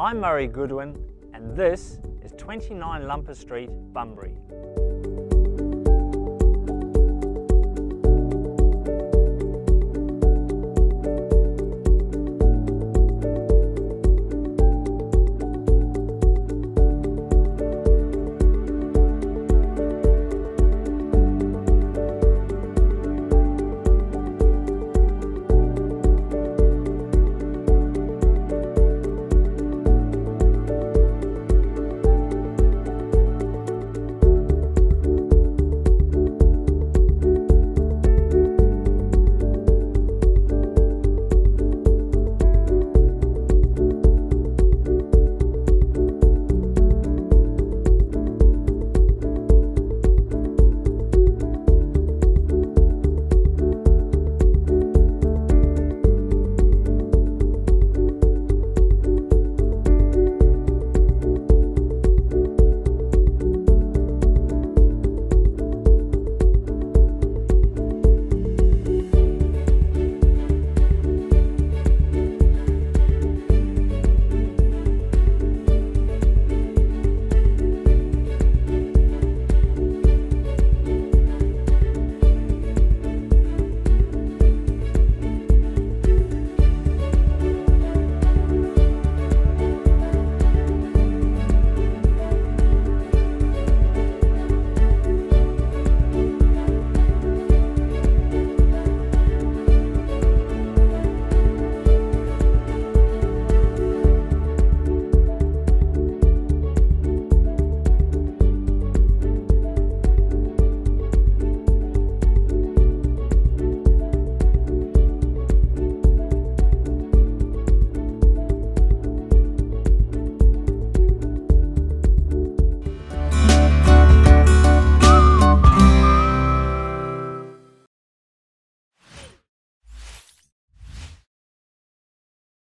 I'm Murray Goodwin and this is 29 Lumper Street, Bunbury.